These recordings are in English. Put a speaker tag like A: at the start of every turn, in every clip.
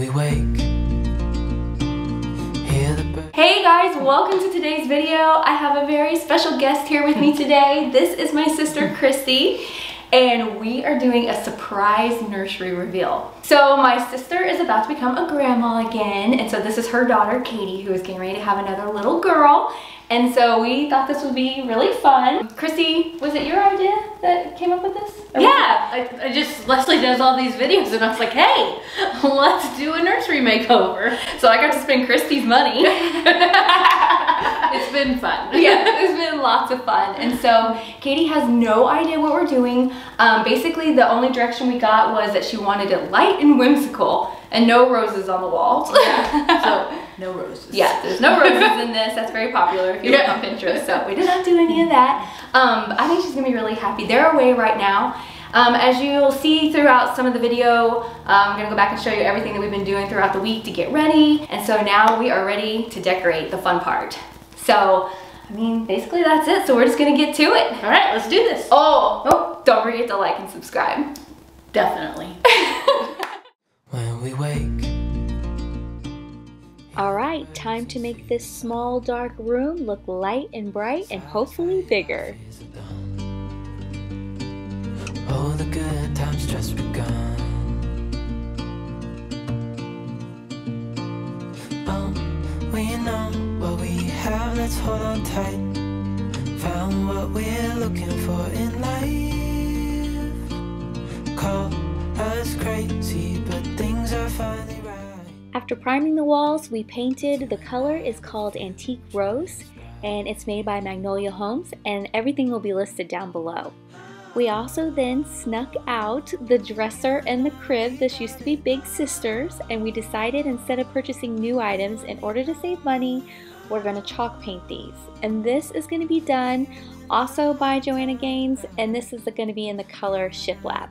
A: we wake.
B: Hey guys, welcome to today's video. I have a very special guest here with me today. This is my sister Christy and we are doing a surprise nursery reveal. So my sister is about to become a grandma again and so this is her daughter Katie who is getting ready to have another little girl and so we thought this would be really fun. Chrissy, was it your idea that came up with this?
C: Or yeah, I, I, just, Leslie does all these videos and I was like, hey, let's do a nursery makeover.
B: So I got to spend Christy's money.
C: it's been fun.
B: yeah, it's been lots of fun. And so Katie has no idea what we're doing. Um, basically, the only direction we got was that she wanted it light and whimsical and no roses on the walls.
C: Yeah. So no roses.
B: Yeah, there's no roses in this. That's very popular if you yeah. look on Pinterest. So we did not do any of that. Um, I think she's gonna be really happy. They're away right now. Um, as you'll see throughout some of the video, um, I'm gonna go back and show you everything that we've been doing throughout the week to get ready. And so now we are ready to decorate the fun part. So, I mean, basically that's it. So we're just gonna get to it.
C: All right, let's do this.
B: Oh, oh don't forget to like and subscribe.
C: Definitely.
A: when we wake.
D: Alright, time to make this small dark room look light and bright and hopefully bigger.
A: Oh, the good times just begun. Oh, we know what we have, let's hold on tight. Found what we're looking for in life. Call us crazy,
D: After priming the walls, we painted. The color is called Antique Rose and it's made by Magnolia Homes and everything will be listed down below. We also then snuck out the dresser and the crib. This used to be Big Sisters and we decided instead of purchasing new items in order to save money, we're going to chalk paint these. And this is going to be done also by Joanna Gaines and this is going to be in the color Shiplap.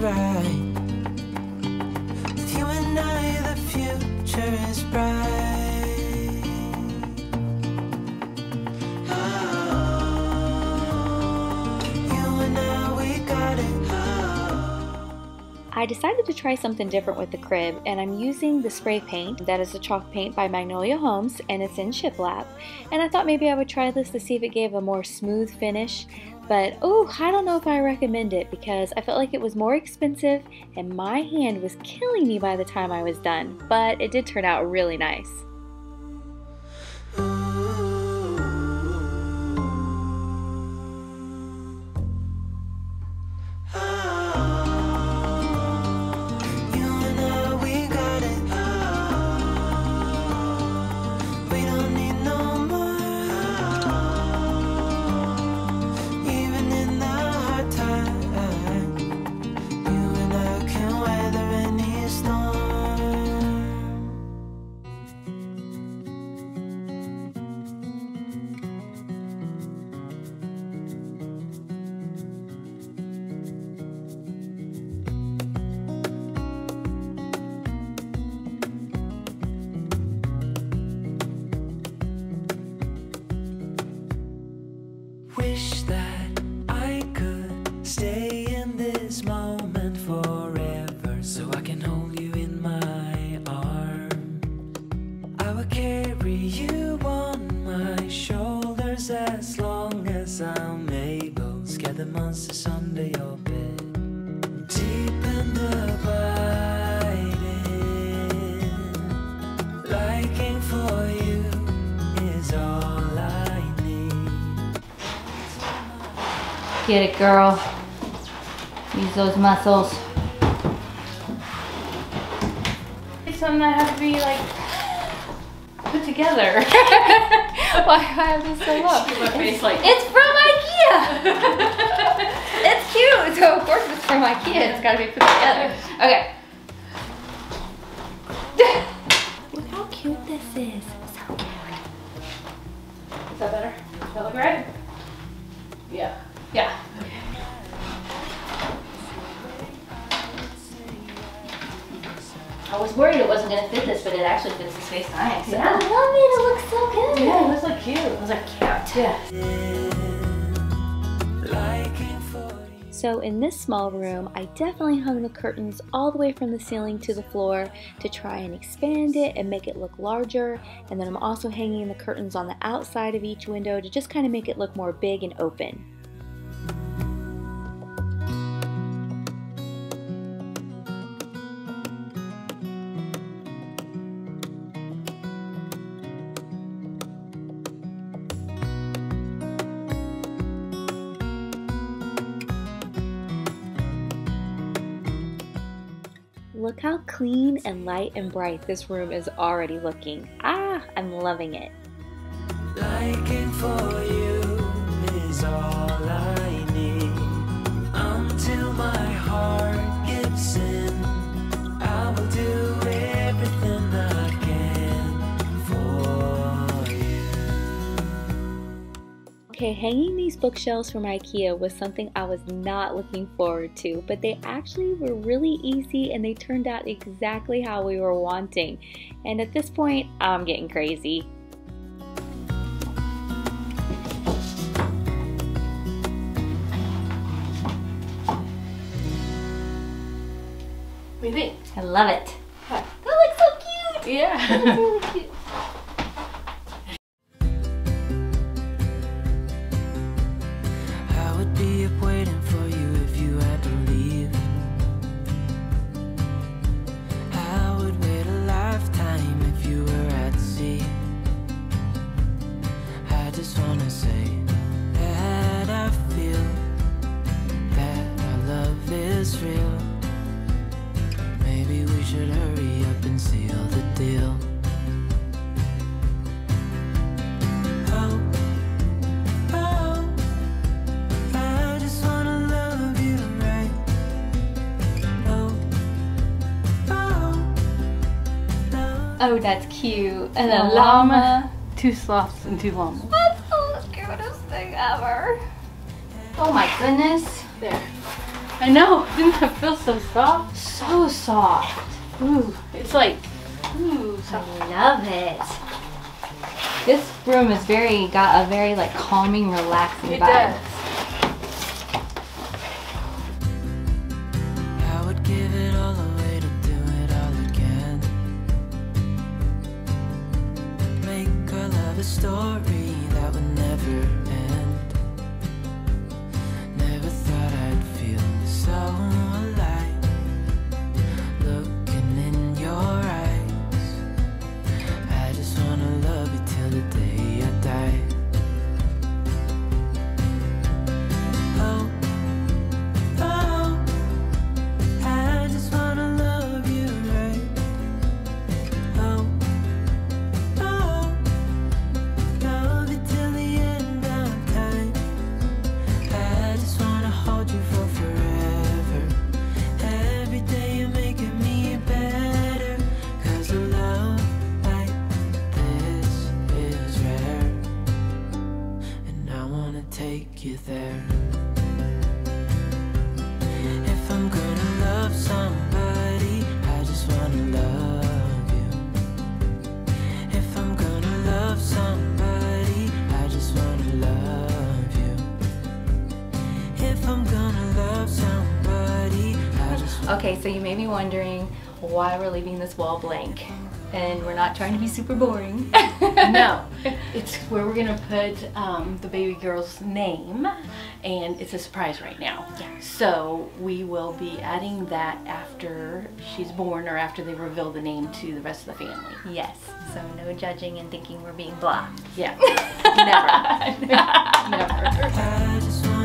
A: and I, the
D: decided to try something different with the crib and I'm using the spray paint that is a chalk paint by Magnolia Homes and it's in shiplap. And I thought maybe I would try this to see if it gave a more smooth finish but oh, I don't know if I recommend it because I felt like it was more expensive and my hand was killing me by the time I was done. But it did turn out really nice.
E: that I could stay in this moment forever so I can hold you in my arm. I will carry you on my shoulders as long as I'm able. Scare the monsters under your
C: Get it, girl. Use those muscles.
B: It's something that has to be like put together. Why do I have this so look?
C: It's,
B: like, it's from Ikea! It's cute.
C: So of course it's from IKEA. It's gotta be put together.
B: Okay.
D: Look how cute this is. So cute.
C: Is that better? Does that look right?
B: I was worried it wasn't gonna fit this, but it actually fits this face nice.
C: Yeah.
D: I love it. It looks so good.
C: Yeah, it was like cute. It was like cute. Yeah.
A: Liking for you.
D: So in this small room, I definitely hung the curtains all the way from the ceiling to the floor to try and expand it and make it look larger. And then I'm also hanging the curtains on the outside of each window to just kind of make it look more big and open. Look how clean and light and bright this room is already looking. Ah, I'm loving it. Okay, hanging these bookshelves from IKEA was something I was not looking forward to, but they actually were really easy and they turned out exactly how we were wanting. And at this point, I'm getting crazy.
C: What do you think?
B: I love it.
C: Huh.
B: That looks so cute.
C: Yeah.
A: I just wanna say that I feel that our love is real. Maybe we should hurry up and seal the deal. Oh. oh I just wanna love you right. Oh, oh,
B: that's cute. And a
C: A
B: llama.
C: llama. Two sloths and two llamas.
B: Cutest thing ever. Oh my goodness.
C: There. I know. Didn't that feel so soft?
B: So soft.
C: Ooh. It's like, ooh, soft.
B: I love it. This room is very got a very like calming, relaxing
C: It
B: vibe.
C: does.
A: Take you there. If I'm gonna love somebody, I just wanna love you. If I'm gonna love somebody, I just wanna love you. If I'm gonna love somebody,
B: Okay, so you may be wondering why we're leaving this wall blank. And we're not trying to be super boring.
C: no, it's where we're gonna put um, the baby girl's name, and it's a surprise right now.
B: Yeah.
C: So we will be adding that after she's born or after they reveal the name to the rest of the family.
B: Yes, so no judging and thinking we're being blah.
C: Yeah, never, never.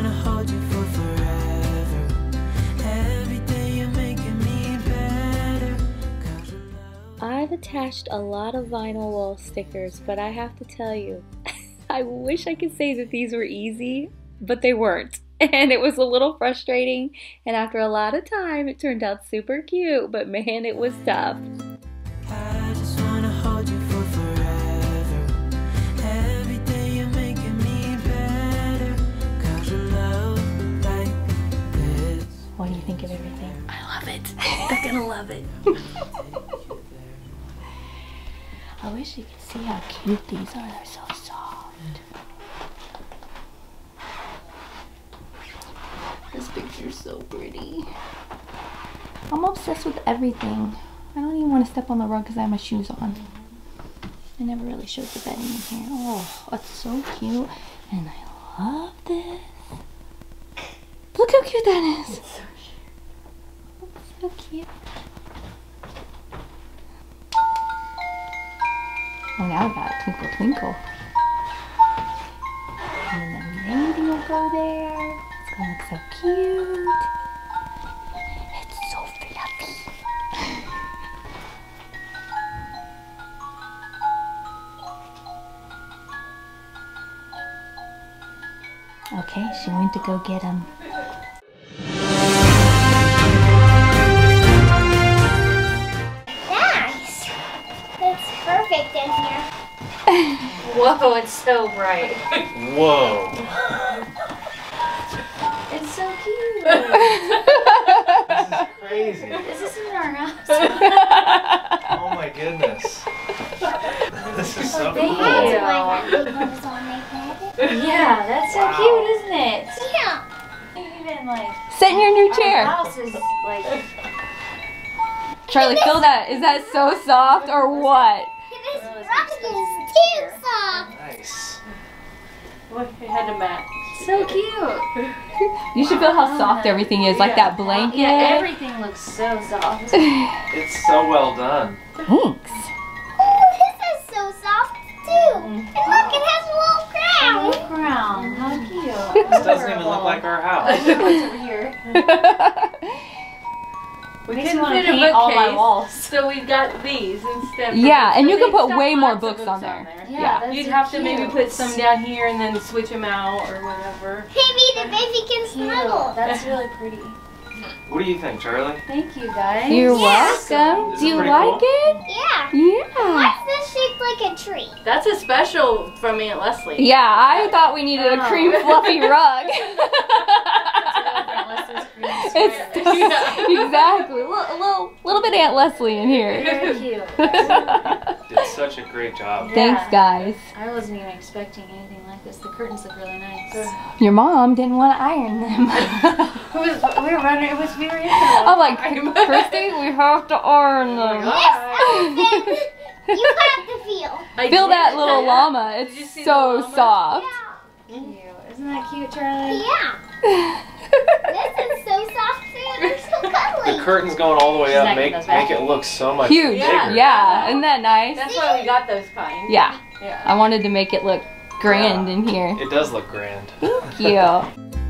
D: Attached a lot of vinyl wall stickers, but I have to tell you, I wish I could say that these were easy, but they weren't.
B: and it was a little frustrating. And after a lot of time, it turned out super cute, but man, it was tough. See how cute these are. They're so soft. This picture's so pretty. I'm obsessed with everything. I don't even want to step on the rug because I have my shoes on. I never really showed the bedding in here. Oh, it's so cute. And I love this. Look how cute that is. It's so cute. Oh, now I got Twinkle Twinkle. And then the baby will go there. It's gonna look so cute. It's so fluffy. Okay, she went to go get him.
C: Whoa, it's so bright.
F: Whoa.
G: It's so cute.
F: This is crazy.
G: Is this in our house?
F: Oh my goodness. This is so
G: They
F: cool.
G: had to like that because on their bed.
C: Yeah, that's so
F: Wow.
C: cute, isn't it?
G: Yeah.
C: Even like
B: Sit in your new
C: our
B: chair.
C: house is like
B: Charlie, feel that. Is that so soft or what?
G: This rug is too soft.
F: Nice.
C: we had to match.
H: So cute.
B: You should feel how soft everything is, like that blanket.
C: Yeah, everything looks so soft.
F: It's so well done.
B: Thanks.
G: Oh, this is so soft too. Mm-hmm. And look, it has a little crown.
C: Crown, how cute.
F: This doesn't even look like our house.
C: it's over here. We
H: Makes
C: couldn't
H: me wanna
C: fit a
H: paint all my
C: bookcase,
H: walls.
C: So we've got these instead.
B: Yeah, and you can put way more
C: lots of
B: books on
C: on
B: there.
C: Yeah,
B: Yeah.
C: You'd
H: so
C: have to maybe put some down here and then switch them out or whatever.
G: Maybe the baby can snuggle.
H: That's really pretty.
F: What do you think, Charlie?
H: Thank you guys.
B: You're
G: Yes.
B: welcome.
F: Is
B: Do you like
F: cool?
B: it?
G: Yeah.
B: Yeah.
G: Why's this shaped like a tree?
C: That's a special from Aunt Leslie.
B: Yeah, I thought we needed a
C: Oh.
B: cream fluffy rug.
H: Unless there's green
B: it's
H: squares.
C: Yeah.
B: exactly a little, a little, little bit Aunt Leslie in here.
H: Very cute.
F: Did such a great job.
B: Thanks, guys.
H: I wasn't even expecting anything like this. The curtains look really nice.
B: Your mom didn't want to iron them.
C: It was, we were running. It was very interesting.
B: I'm like, Christy, we have to iron oh them.
G: Yes, Elton. You have to feel.
C: I
B: Feel
C: did.
B: that little llama. It's so
C: llama?
B: soft.
H: Cute. Isn't that cute, Charlie?
G: Yeah. This is so soft too. They're so
F: The curtains going all the way
H: She's
F: up make
H: getting those back.
F: make it look so much
B: Huge.
C: Yeah.
F: bigger.
B: Yeah. Isn't that nice?
C: That's why we got those kinds.
B: Yeah.
C: Yeah.
B: I wanted to make it look grand in here.
F: It does look grand.
B: Thank you.